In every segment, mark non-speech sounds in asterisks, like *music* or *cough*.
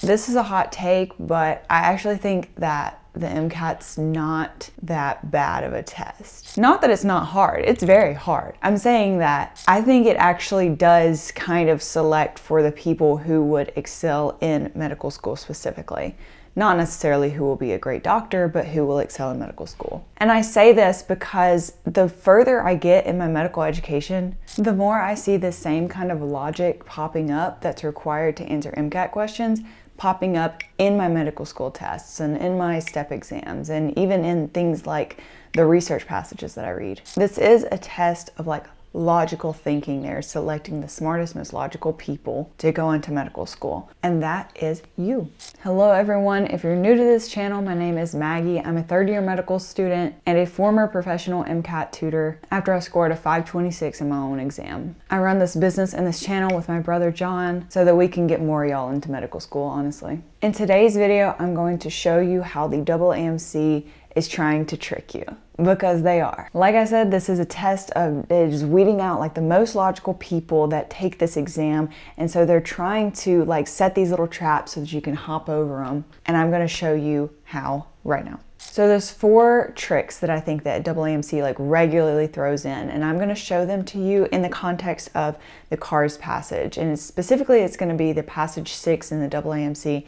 This is a hot take, but I actually think that the MCAT's not that bad of a test. Not that it's not hard, it's very hard. I'm saying that I think it actually does kind of select for the people who would excel in medical school specifically. Not necessarily who will be a great doctor, but who will excel in medical school. And I say this because the further I get in my medical education, the more I see the same kind of logic popping up that's required to answer MCAT questions popping up in my medical school tests and in my step exams and even in things like the research passages that I read. This is a test of like logical thinking there, selecting the smartest, most logical people to go into medical school. And that is you. Hello everyone. If you're new to this channel, my name is Maggie. I'm a third year medical student and a former professional MCAT tutor after I scored a 526 in my own exam. I run this business and this channel with my brother John so that we can get more y'all into medical school, honestly. In today's video, I'm going to show you how the double AMC is trying to trick you because they are. Like I said, this is a test of just weeding out like the most logical people that take this exam. And so they're trying to like set these little traps so that you can hop over them. And I'm gonna show you how right now. So there's four tricks that I think that AAMC like regularly throws in and I'm going to show them to you in the context of the CARS passage and specifically it's going to be the passage 6 in the AAMC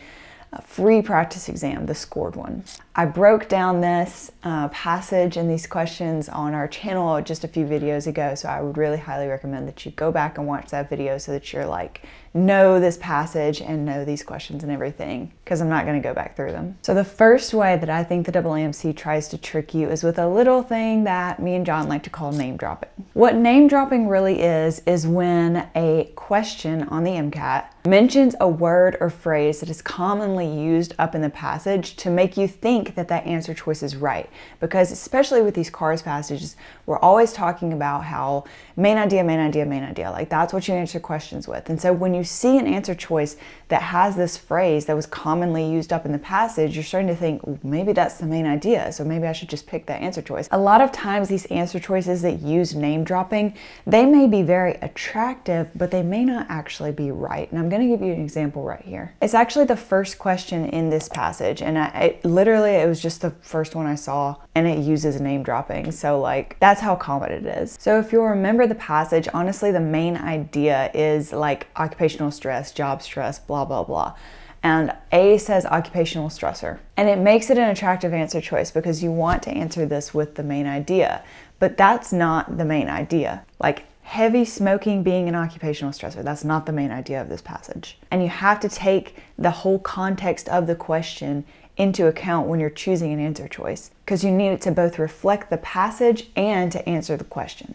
free practice exam, the scored one. I broke down this uh, passage and these questions on our channel just a few videos ago, so I would really highly recommend that you go back and watch that video so that you're like, know this passage and know these questions and everything, because I'm not going to go back through them. So the first way that I think the AAMC tries to trick you is with a little thing that me and John like to call name dropping. What name dropping really is, is when a question on the MCAT mentions a word or phrase that is commonly used up in the passage to make you think that that answer choice is right. Because especially with these CARS passages, we're always talking about how main idea, main idea, main idea, like that's what you answer questions with. And so when you see an answer choice that has this phrase that was commonly used up in the passage, you're starting to think maybe that's the main idea. So maybe I should just pick that answer choice. A lot of times these answer choices that use name dropping, they may be very attractive, but they may not actually be right. And I'm going to give you an example right here. It's actually the first question in this passage. And I, it, literally, it was just the first one I saw and it uses name dropping. So like, that's how common it is. So if you'll remember the passage, honestly, the main idea is like occupational stress, job stress, blah, blah, blah and A says occupational stressor. And it makes it an attractive answer choice because you want to answer this with the main idea. But that's not the main idea. Like heavy smoking being an occupational stressor. That's not the main idea of this passage. And you have to take the whole context of the question into account when you're choosing an answer choice because you need it to both reflect the passage and to answer the question.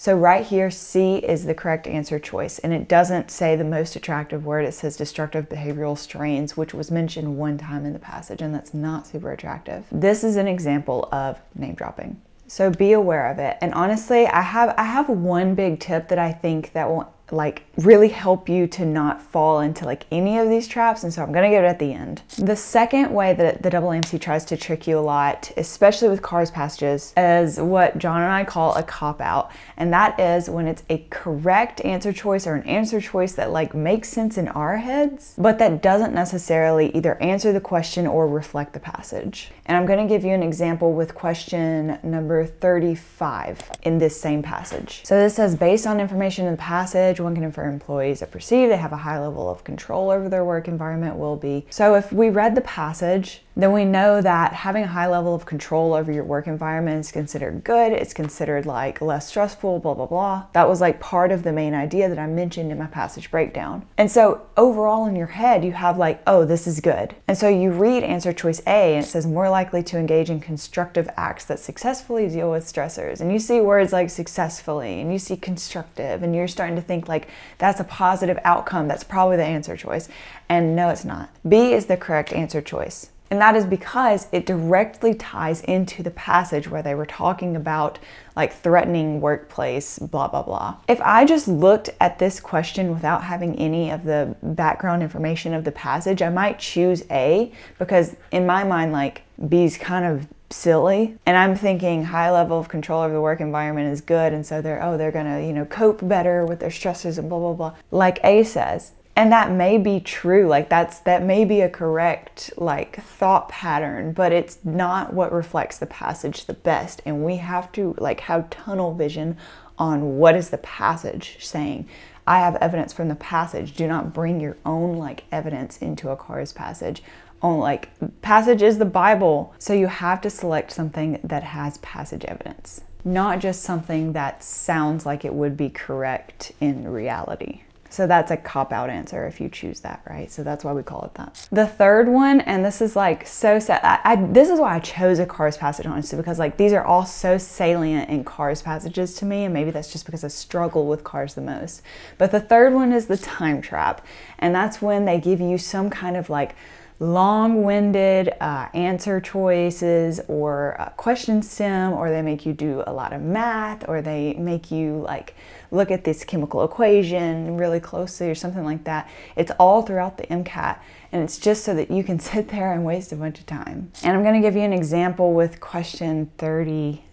So right here, C is the correct answer choice, and it doesn't say the most attractive word. It says destructive behavioral strains, which was mentioned one time in the passage, and that's not super attractive. This is an example of name dropping. So be aware of it. And honestly, I have I have one big tip that I think that will like really help you to not fall into like any of these traps and so I'm gonna get it at the end. The second way that the AAMC tries to trick you a lot, especially with CARS passages, is what John and I call a cop-out and that is when it's a correct answer choice or an answer choice that like makes sense in our heads but that doesn't necessarily either answer the question or reflect the passage. And I'm gonna give you an example with question number 35 in this same passage. So this says based on information in the passage one can infer employees that perceive they have a high level of control over their work environment will be. So if we read the passage, then we know that having a high level of control over your work environment is considered good. It's considered like less stressful, blah, blah, blah. That was like part of the main idea that I mentioned in my passage breakdown. And so overall in your head, you have like, oh, this is good. And so you read answer choice A and it says more likely to engage in constructive acts that successfully deal with stressors. And you see words like successfully and you see constructive and you're starting to think like that's a positive outcome. That's probably the answer choice. And no, it's not. B is the correct answer choice. And that is because it directly ties into the passage where they were talking about like threatening workplace, blah, blah, blah. If I just looked at this question without having any of the background information of the passage, I might choose A because in my mind, like B's kind of silly. And i'm thinking high level of control over the work environment is good. And so they're oh they're gonna you know cope better with their stresses and blah blah blah. Like a says And that may be true. Like that's that may be a correct like thought pattern, but it's not what reflects the passage the best. And we have to like have tunnel vision on what is the passage saying. I have evidence from the passage. Do not bring your own like evidence into a Cars passage. On like passage is the Bible. So you have to select something that has passage evidence, not just something that sounds like it would be correct in reality. So that's a cop out answer if you choose that, right? So that's why we call it that. The third one, and this is like so sad. I, I, this is why I chose a Cars passage, honestly, because like these are all so salient in Cars passages to me, and maybe that's just because I struggle with Cars the most. But the third one is the time trap, and that's when they give you some kind of like long winded uh, answer choices or uh, question stem, or they make you do a lot of math, or they make you like look at this chemical equation really closely, or something like that. It's all throughout the MCAT, and it's just so that you can *laughs* sit there and waste a bunch of time. And I'm gonna give you an example with question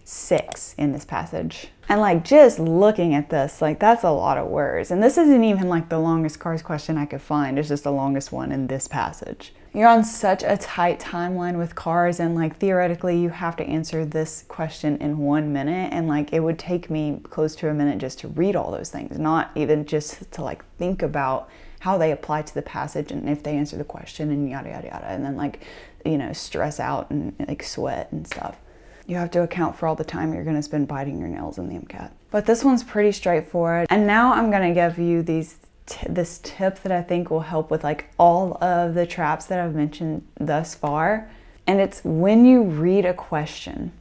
36 in this passage. And like just looking at this, like that's a lot of words. And this isn't even like the longest cars question I could find. It's just the longest one in this passage you're on such a tight timeline with cars and like theoretically you have to answer this question in one minute and like it would take me close to a minute just to read all those things not even just to like think about how they apply to the passage and if they answer the question and yada yada yada and then like you know stress out and like sweat and stuff you have to account for all the time you're going to spend biting your nails in the MCAT. But this one's pretty straightforward. And now I'm going to give you these this tip that I think will help with like all of the traps that I've mentioned thus far. And it's when you read a question,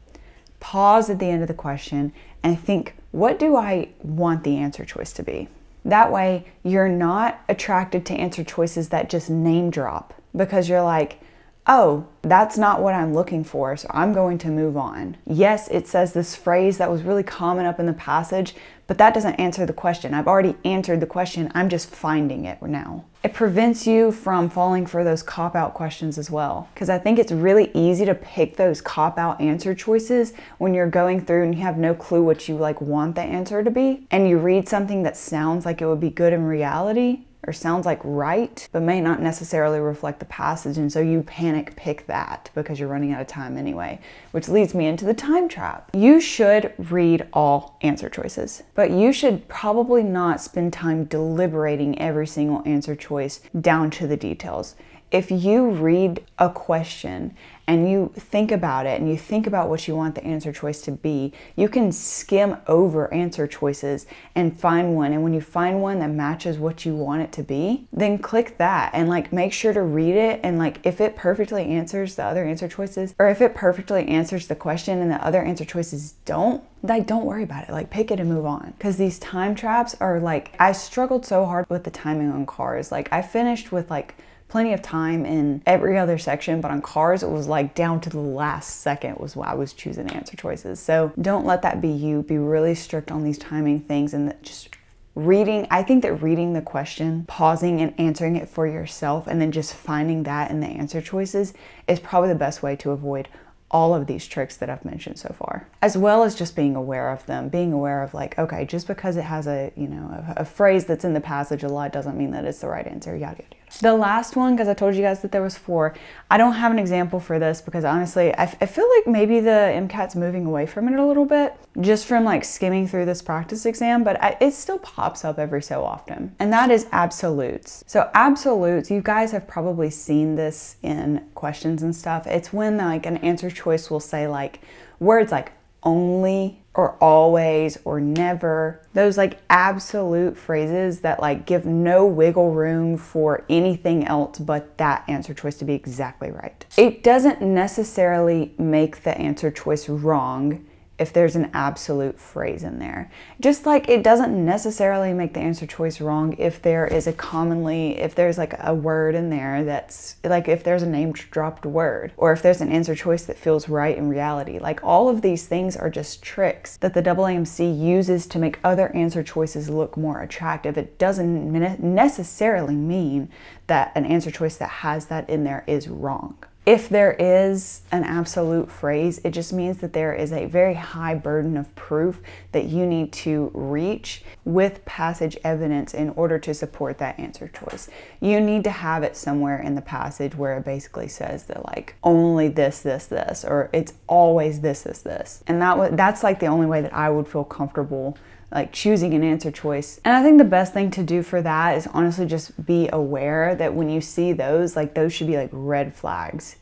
pause at the end of the question and think, what do I want the answer choice to be? That way, you're not attracted to answer choices that just name drop because you're like, oh, that's not what I'm looking for, so I'm going to move on. Yes, it says this phrase that was really common up in the passage, but that doesn't answer the question. I've already answered the question, I'm just finding it now. It prevents you from falling for those cop out questions as well. Because I think it's really easy to pick those cop out answer choices when you're going through and you have no clue what you like want the answer to be. And you read something that sounds like it would be good in reality or sounds like right, but may not necessarily reflect the passage. And so you panic pick that because you're running out of time anyway, which leads me into the time trap. You should read all answer choices, but you should probably not spend time deliberating every single answer choice down to the details if you read a question and you think about it and you think about what you want the answer choice to be, you can skim over answer choices and find one. And when you find one that matches what you want it to be, then click that and like make sure to read it. And like if it perfectly answers the other answer choices, or if it perfectly answers the question and the other answer choices don't, like don't worry about it like pick it and move on because these time traps are like i struggled so hard with the timing on cars like i finished with like plenty of time in every other section, but on cars, it was like down to the last second was why I was choosing answer choices. So don't let that be you. Be really strict on these timing things and just reading i think that reading the question pausing and answering it for yourself and then just finding that in the answer choices is probably the best way to avoid all of these tricks that I've mentioned so far, as well as just being aware of them, being aware of like, okay, just because it has a, you know, a, a phrase that's in the passage a lot doesn't mean that it's the right answer, yada, yada, the last one, because I told you guys that there was four, I don't have an example for this because honestly, I, feel like maybe the MCAT's moving away from it a little bit, just from like skimming through this practice exam, but I, it still pops up every so often. And that is absolutes. So absolutes, you guys have probably seen this in questions and stuff. It's when like an answer choice will say like words like only or always or never. Those like absolute phrases that like give no wiggle room for anything else but that answer choice to be exactly right. It doesn't necessarily make the answer choice wrong if there's an absolute phrase in there. Just like it doesn't necessarily make the answer choice wrong if there is a commonly, if there's like a word in there that's like if there's a name dropped word or if there's an answer choice that feels right in reality. Like all of these things are just tricks that the AAMC uses to make other answer choices look more attractive. It doesn't necessarily mean that an answer choice that has that in there is wrong. If there is an absolute phrase, it just means that there is a very high burden of proof that you need to reach with passage evidence in order to support that answer choice. You need to have it somewhere in the passage where it basically says that like only this, this, this, or it's always this, this, this. And that that's like the only way that I would feel comfortable like choosing an answer choice. And I think the best thing to do for that is honestly just be aware that when you see those, like those should be like red flags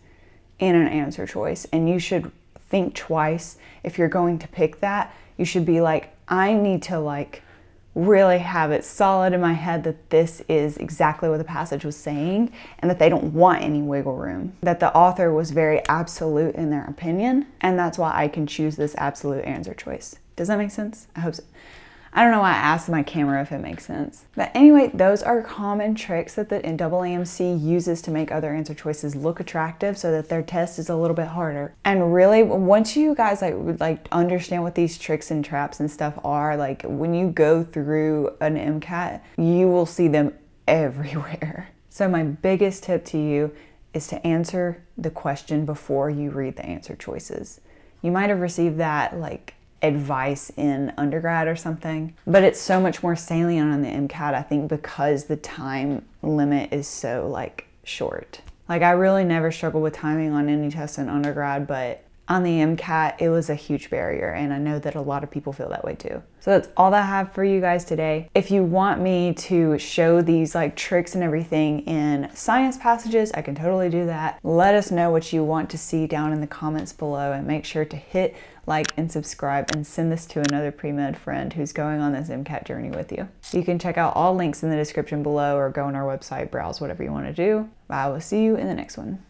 in an answer choice. And you should think twice if you're going to pick that. You should be like, I need to like really have it solid in my head that this is exactly what the passage was saying and that they don't want any wiggle room. That the author was very absolute in their opinion, and that's why I can choose this absolute answer choice. Does that make sense? I hope so. I don't know why I asked my camera if it makes sense. But anyway, those are common tricks that the AAMC uses to make other answer choices look attractive so that their test is a little bit harder. And really, once you guys like like understand what these tricks and traps and stuff are, like when you go through an MCAT, you will see them everywhere. So my biggest tip to you is to answer the question before you read the answer choices. You might have received that like advice in undergrad or something. But it's so much more salient on the MCAT, I think, because the time limit is so like short. Like I really never struggled with timing on any test in undergrad, but on the MCAT, it was a huge barrier, and I know that a lot of people feel that way too. So that's all that I have for you guys today. If you want me to show these like tricks and everything in science passages, I can totally do that. Let us know what you want to see down in the comments below, and make sure to hit like and subscribe and send this to another pre-med friend who's going on this MCAT journey with you. You can check out all links in the description below or go on our website, browse whatever you want to do. I will see you in the next one.